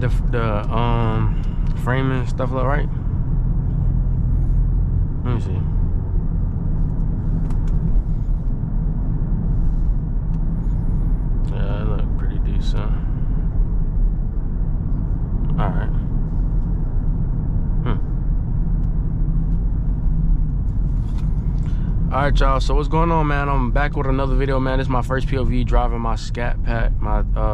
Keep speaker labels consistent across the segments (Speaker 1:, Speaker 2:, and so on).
Speaker 1: The the um framing stuff look right. Let me see. Yeah, it look pretty decent. All right. Hmm. All right, y'all. So what's going on, man? I'm back with another video, man. This is my first POV driving my Scat Pack, my uh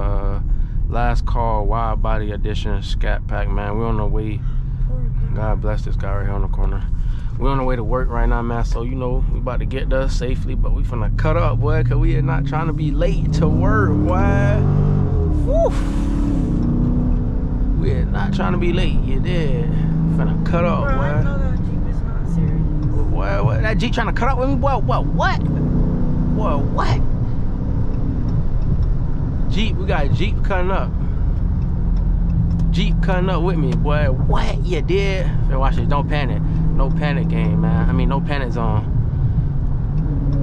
Speaker 1: last call wide body edition Scat Pack, man. We're on the way. God bless this guy right here on the corner. We're on the way to work right now, man. So you know we about to get there safely, but we finna cut up, boy, cause we are not trying to be late to work, boy. Woo. We are not trying to be late. You did. Finna cut up,
Speaker 2: Bro, I
Speaker 1: boy.
Speaker 2: know that Jeep is not serious.
Speaker 1: What, what? That Jeep trying to cut up with me? What? What? What? What? What? Jeep, we got Jeep cutting up. Jeep cutting up with me, boy. What? You did? Man, watch this. Don't panic. No panic game, man. I mean, no panic zone.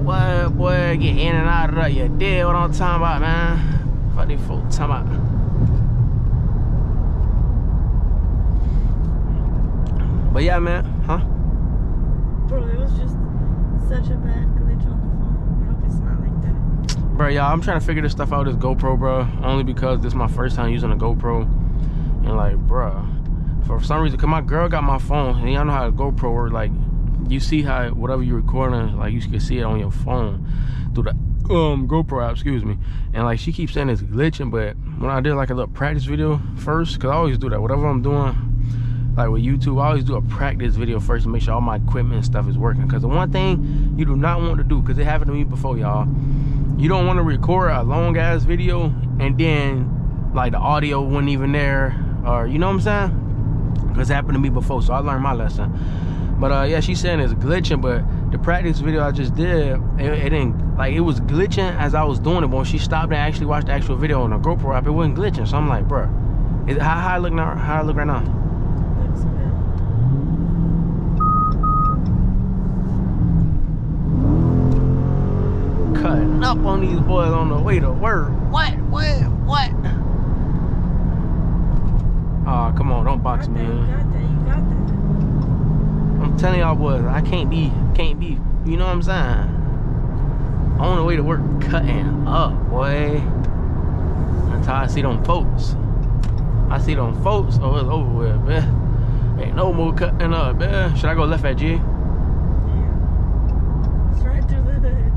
Speaker 1: What, boy? Get in and out of that. You did what I'm talking about, man. Fuck these folks talking about. But yeah, man. Huh?
Speaker 2: Bro, it was just such a bad glitch on the phone. I hope it's not like that.
Speaker 1: Bro, y'all, I'm trying to figure this stuff out with this GoPro, bro. Only because this is my first time using a GoPro. And like, bro, for some reason, cause my girl got my phone, and y'all know how GoPro works. Like, you see how whatever you're recording, like you can see it on your phone through the um GoPro app, excuse me. And like she keeps saying it's glitching, but when I did like a little practice video first, cause I always do that. Whatever I'm doing, like with YouTube, I always do a practice video first to make sure all my equipment and stuff is working. Cause the one thing you do not want to do, cause it happened to me before, y'all. You don't want to record a long ass video and then like the audio wasn't even there, or you know what I'm saying? Cause it happened to me before, so I learned my lesson. But uh, yeah, she's saying it's glitching, but the practice video I just did, it, it didn't like it was glitching as I was doing it. But when she stopped and actually watched the actual video on the GoPro app, it wasn't glitching. So I'm like, bruh, is, how, how I look now? How I look right now? Cutting up on these boys on the way to work. What? What? What? Oh, come on, don't box me in.
Speaker 2: You got that. You got that.
Speaker 1: I'm telling y'all boys, I can't be, can't be, you know what I'm saying? On the way to work, cutting up, boy. Until I see them folks. I see them folks, oh, it's over with, man. Ain't no more cutting up, man. Should I go left at G?
Speaker 2: Yeah. It's right through the hood.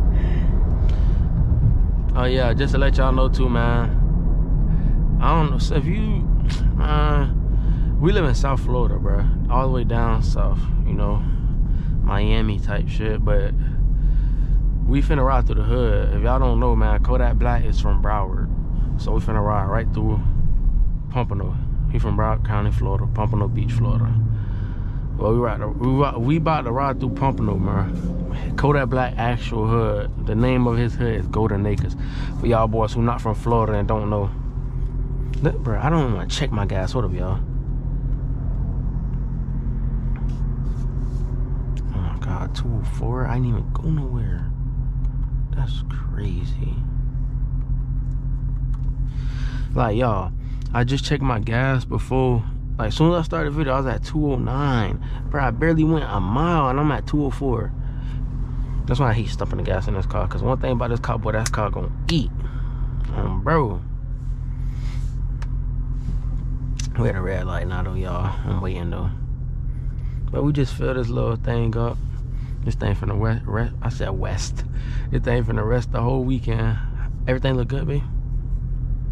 Speaker 1: Oh yeah, just to let y'all know too, man. I don't know, so if you, man, we live in South Florida, bro. All the way down south, you know, Miami type shit, but we finna ride through the hood. If y'all don't know, man, Kodak Black is from Broward. So we finna ride right through Pompano. He from Broward County, Florida, Pompano Beach, Florida. Well, we ride, we ride, we about to ride through Pompano, man. Kodak Black actual hood. The name of his hood is Golden Acres. For y'all boys who not from Florida and don't know. Look, bro, I don't want to check my gas. What up, y'all? Oh my God, 204. I didn't even go nowhere. That's crazy. Like y'all, I just checked my gas before. Like as soon as I started the video, I was at 209. Bro, I barely went a mile and I'm at 204. That's why I hate stuffing the gas in this car. Cause one thing about this car, boy, that car gonna eat. Um, bro. We at a red light now though, y'all. I'm waiting though. But we just fill this little thing up. This thing from the west, rest, I said west. This thing from the rest the whole weekend. Everything look good, babe?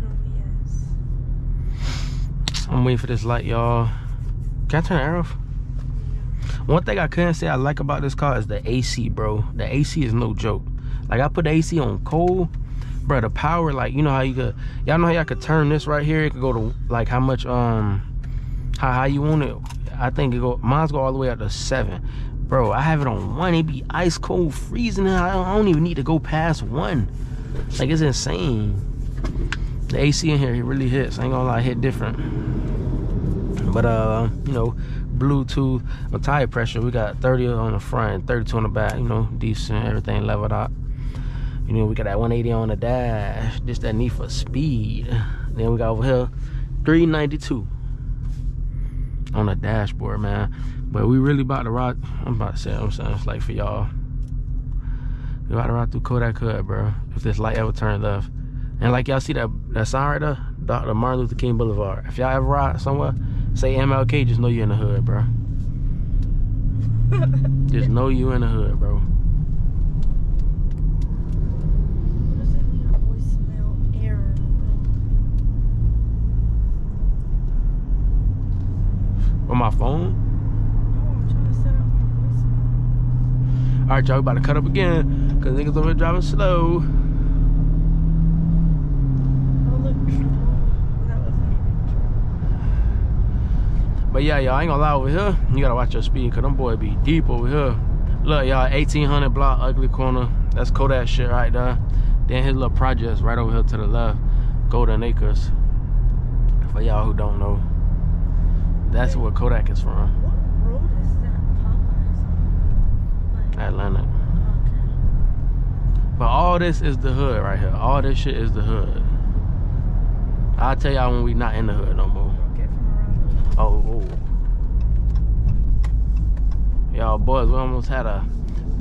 Speaker 2: Oh, yes.
Speaker 1: I'm waiting for this light, y'all. Can I turn the air off? One thing I couldn't say I like about this car is the AC, bro. The AC is no joke. Like I put the AC on cold, bro. The power, like you know how you could, y'all know how y'all could turn this right here. It could go to like how much, um, how high you want it. I think it go. Mine's go all the way up to seven, bro. I have it on one. It be ice cold, freezing. I don't, I don't even need to go past one. Like it's insane. The AC in here, it really hits. I ain't gonna lie, hit different. But uh, you know, Bluetooth, tire pressure. We got 30 on the front, 32 on the back. You know, decent. Everything leveled out. You know, we got that 180 on the dash. Just that need for speed. Then we got over here 392 on the dashboard, man. But we really about to rock. I'm about to say, I'm saying it's like for y'all. We about to ride through Kodak Hood, bro. If this light ever turn left. And like y'all see that that sign right there, Dr. Martin Luther King Boulevard. If y'all ever ride somewhere, say MLK, just know you're in the hood, bro. just know you in the hood, bro.
Speaker 2: What does it mean? Voicemail error.
Speaker 1: On my phone.
Speaker 2: No, I'm trying to set up my voicemail.
Speaker 1: All right, y'all, about to cut up again. Cause niggas over here driving slow. But yeah, y'all, ain't gonna lie over here. You gotta watch your speed, cause them boy be deep over here. Look, y'all, 1800 block, ugly corner. That's Kodak shit right there. Then his little projects right over here to the left. Golden Acres. For y'all who don't know. That's where Kodak is from.
Speaker 2: What road is that Popeyes on? Like,
Speaker 1: Atlantic.
Speaker 2: okay.
Speaker 1: But all this is the hood right here. All this shit is the hood. I'll tell y'all when we not in the hood no more.
Speaker 2: Get from around.
Speaker 1: Oh, oh. Y'all boys, we almost had a,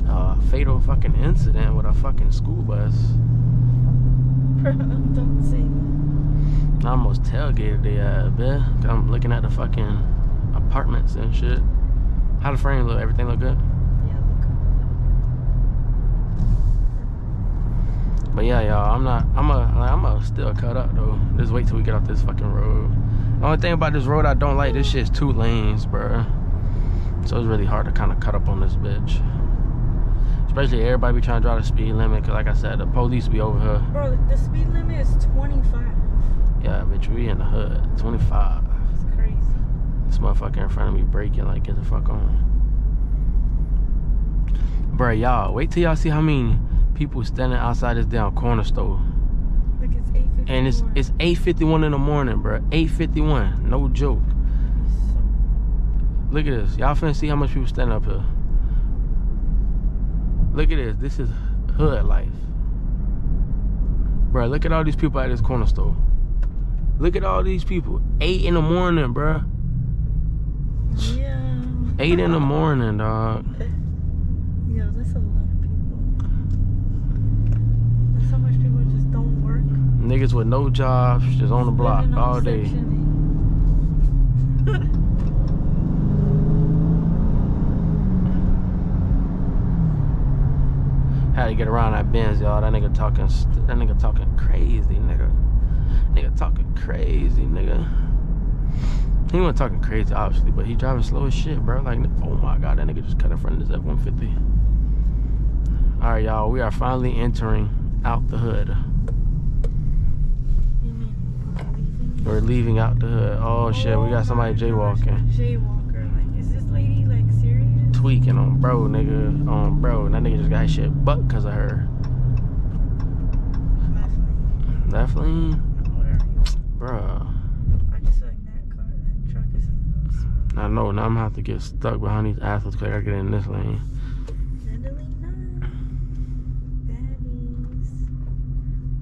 Speaker 1: uh fatal fucking incident with a fucking school bus.
Speaker 2: Bro, Don't say that.
Speaker 1: I almost tailgated the uh bit. I'm looking at the fucking apartments and shit. How the frame look? Everything look good?
Speaker 2: Yeah, look.
Speaker 1: But yeah, y'all, I'm not. I'm a. Like, I'm a still cut up though. Just wait till we get off this fucking road. The only thing about this road I don't like, this shit's two lanes, bruh. So it's really hard to kind of cut up on this bitch. Especially everybody be trying to drive the speed limit. Cause like I said, the police be over here.
Speaker 2: Bro, the speed limit is 25.
Speaker 1: Yeah, bitch, we in the hood. 25.
Speaker 2: It's crazy.
Speaker 1: This motherfucker in front of me braking like get the fuck on. Bruh, y'all, wait till y'all see how many people standing outside this damn corner store.
Speaker 2: Look, it's 851.
Speaker 1: And it's it's 8:51 in the morning, bro. 8:51, no joke. Look at this. Y'all finna see how much people standing up here. Look at this. This is hood life. Bro, look at all these people at this corner store. Look at all these people. 8 in the morning, bro.
Speaker 2: Yeah.
Speaker 1: 8 in the morning, dog.
Speaker 2: Yeah, that's a lot of people. That's how much people just don't work.
Speaker 1: Niggas with no jobs, just on the block
Speaker 2: on
Speaker 1: all day. How to get around that Benz, y'all. That nigga talking, that nigga talking crazy, nigga. Nigga talking crazy, nigga. He wasn't talking crazy, obviously, but he driving slow as shit, bro. Like, oh my god, that nigga just cut in front of this F-150. All right, y'all, we are finally entering out the hood.
Speaker 2: eight. You mean
Speaker 1: We're leaving out the hood. Oh shit, we got somebody jaywalking.
Speaker 2: Jaywalker. Like, is this lady like serious?
Speaker 1: Tweaking on bro, nigga. On bro. That nigga just got his shit bucked because of her.
Speaker 2: Definitely.
Speaker 1: Bruh.
Speaker 2: I just like that car, that truck is.
Speaker 1: I know, now I'm gonna have to get stuck behind these assholes because I gotta get in this lane.
Speaker 2: Definitely not. Baddies.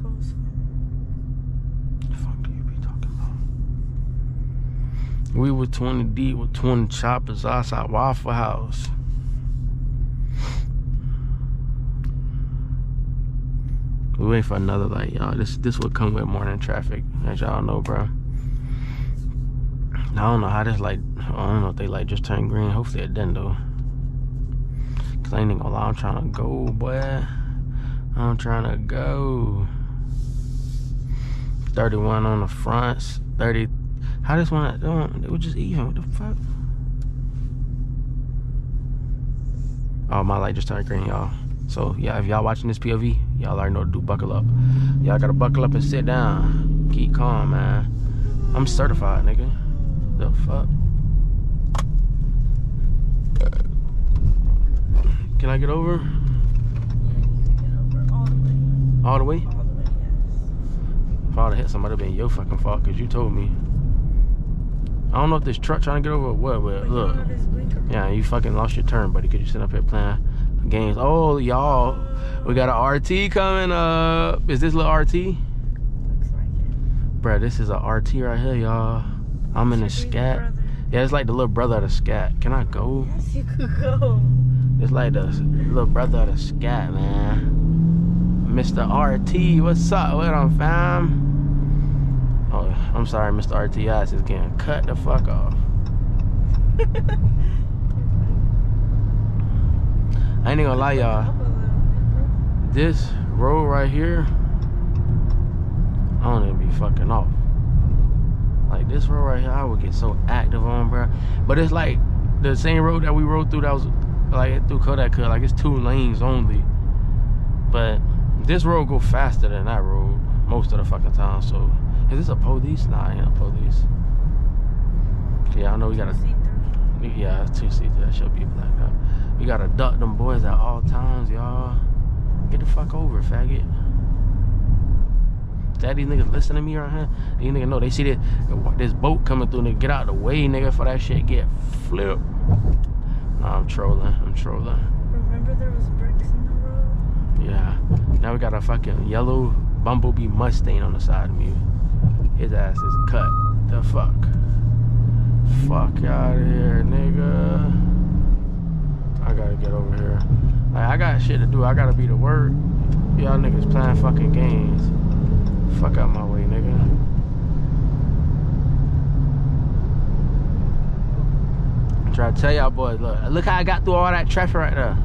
Speaker 2: Post
Speaker 1: The fuck do you be talking about? We were 20 deep with 20 choppers outside Waffle House. We wait for another light, y'all. This this would come with morning traffic, as y'all know, bro. I don't know how this light. I don't know if they light just turned green. Hopefully it didn't though. Cause I ain't gonna lie, I'm trying to go, boy. I'm trying to go. 31 on the fronts. 30. How this one? Don't- It was just even. What the fuck? Oh, my light just turned green, y'all. So yeah, if y'all watching this POV, y'all already know to do buckle up. Y'all gotta buckle up and sit down. Keep calm, man. I'm certified, nigga. The fuck? Can I get over?
Speaker 2: Yeah, get over all the way.
Speaker 1: All the way?
Speaker 2: All the way, yes.
Speaker 1: If I would've hit somebody, it'd been your fucking fault, cause you told me. I don't know if this truck trying to get over or what, but
Speaker 2: But
Speaker 1: look.
Speaker 2: don't have this blinker.
Speaker 1: Yeah, you fucking lost your turn, buddy, cause you sitting up here playing games. Oh, y'all, we got an RT coming up. Is this little RT?
Speaker 2: Looks like it.
Speaker 1: Bruh, this is a RT right here, y'all. I'm in a
Speaker 2: the
Speaker 1: scat. Yeah, it's like the little brother of the scat. Can I go?
Speaker 2: Yes, you could go.
Speaker 1: It's like the little brother of the scat, man. Mr. RT, what's up What him, fam? Oh, I'm sorry, Mr. RT. Your ass is getting cut the fuck off. I ain't even gonna lie, y'all.
Speaker 2: Up a little bit, bro.
Speaker 1: This road right here, I don't even be fucking off. Like this road right here, I would get so active on, bro. But it's like the same road that we rode through that was like through Kodak Cut. Like it's two lanes only. But this road go faster than that road most of the fucking time. So is this a police? Nah, I ain't a police. Yeah, I know we gotta yeah, it's two seats. That should be blacked out. We gotta duck them boys at all times, y'all. Get the fuck over, faggot. That these niggas listen to me right here. These niggas know they see this this boat coming through. Nigga, get out the way, nigga, for that shit get flipped. Nah, I'm trolling. I'm trolling.
Speaker 2: Remember there was bricks in the road?
Speaker 1: Yeah. Now we got a fucking yellow bumblebee Mustang on the side of me. His ass is cut. The fuck. Fuck out of here, nigga. I gotta get over here. Like I got shit to do. I gotta be to work. Y'all niggas playing fucking games. Fuck out my way, nigga. I'm to tell y'all boys, look, look how I got through all that traffic right there.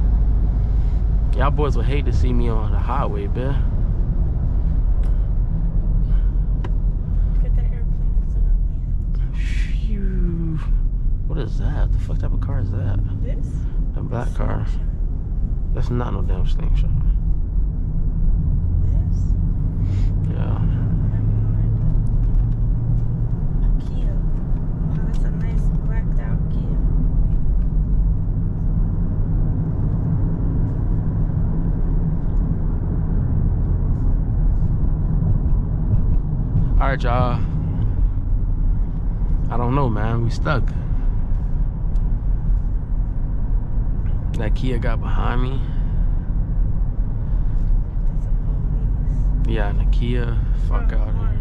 Speaker 1: Y'all boys would hate to see me on the highway, bitch.
Speaker 2: Look at that airplane. It's in a land.
Speaker 1: Phew. What is that? The fuck type of car is that?
Speaker 2: This?
Speaker 1: A black car. That's not no damn slingshot.
Speaker 2: This?
Speaker 1: Yeah.
Speaker 2: I have no idea. A Kia. Wow, that's a nice blacked out Kia.
Speaker 1: All right, y'all. I don't know, man. We stuck. That Kia got behind me.
Speaker 2: A.
Speaker 1: Yeah, and the Kia. Fuck out here.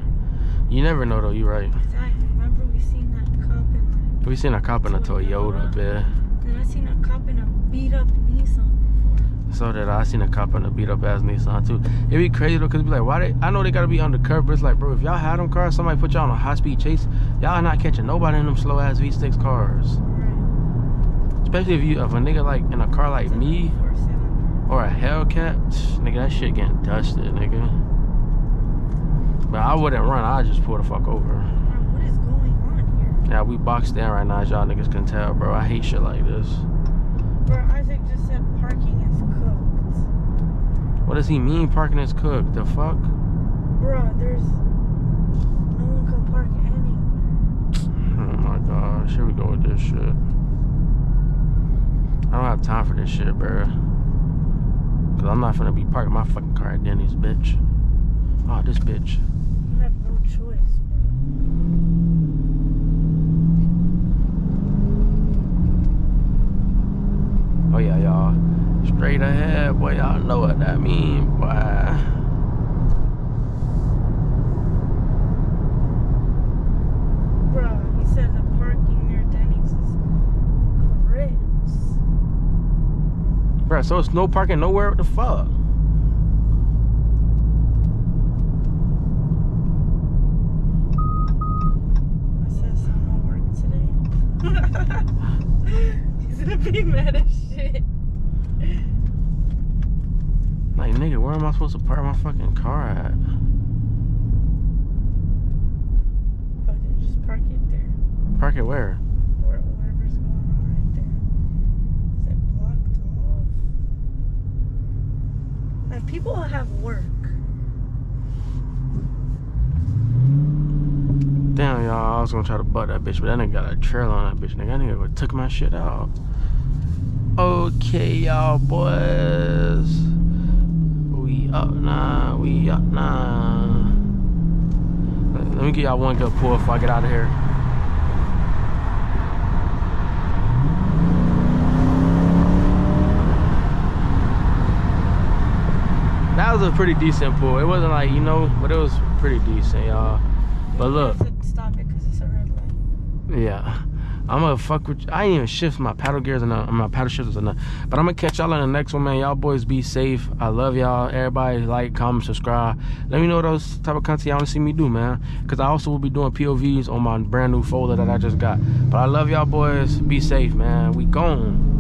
Speaker 1: You never know, though. you're right.
Speaker 2: Exactly. Remember we seen that cop in
Speaker 1: We seen a cop in a Toyota, bitch.
Speaker 2: then I seen a cop in a beat up Nissan before.
Speaker 1: So did I. I seen a cop in a beat up ass Nissan too. It'd be crazy though, cause be like, why they? I know they gotta be undercover, but it's like, bro, if y'all had them cars, somebody put y'all on a high speed chase, y'all not catching nobody in them slow ass V6 cars. Especially if you, if a nigga like in a car like me or a Hellcat, nigga, that shit getting dusted, nigga. But I wouldn't run. I'd just pull the fuck over.
Speaker 2: Bro, what is going on here?
Speaker 1: Yeah, we boxed in right now, as y'all niggas can tell, bro. I hate shit like this.
Speaker 2: Bro, Isaac just said parking is cooked.
Speaker 1: What does he mean? Parking is cooked. The fuck?
Speaker 2: Bro, there's no one can park anywhere.
Speaker 1: Oh my gosh, here we go with this shit. I don't have time for this shit, bro. Cause I'm not gonna be parking my fucking car at Denny's, bitch. Oh, this bitch.
Speaker 2: You have no choice, bro.
Speaker 1: Oh yeah, y'all. Straight ahead, boy. Y'all know what that mean, boy.
Speaker 2: Bro, he said the parking near Denny's is grits.
Speaker 1: Bro, so it's no parking nowhere. What the fuck?
Speaker 2: I said some won't work today. He's gonna be mad as shit.
Speaker 1: Like, nigga, where am I supposed to park my fucking car at?
Speaker 2: Fuck it, just park it there.
Speaker 1: Park it? Where,
Speaker 2: whatever's going on right there. Is it blocked Like, people have work.
Speaker 1: Damn, y'all. I was gonna try to butt that bitch, but that nigga got a trailer on that bitch. Nigga, that nigga took my shit out. Okay, y'all boys. We up now. We up now. Let me give y'all one good pull before I get out of here. That was a pretty decent pool. It wasn't like, you know, but it was pretty decent, y'all. But look.
Speaker 2: Stop it because it's a red light.
Speaker 1: Yeah. I'm gonna fuck with. you. I ain't even shift my paddle gears enough. My paddle shifters enough. But I'm gonna catch y'all in the next one, man. Y'all boys be safe. I love y'all. Everybody like, comment, subscribe. Let me know those type of content y'all wanna see me do, man. Cause I also will be doing POVs on my brand new folder that I just got. But I love y'all boys. Be safe, man. We gone.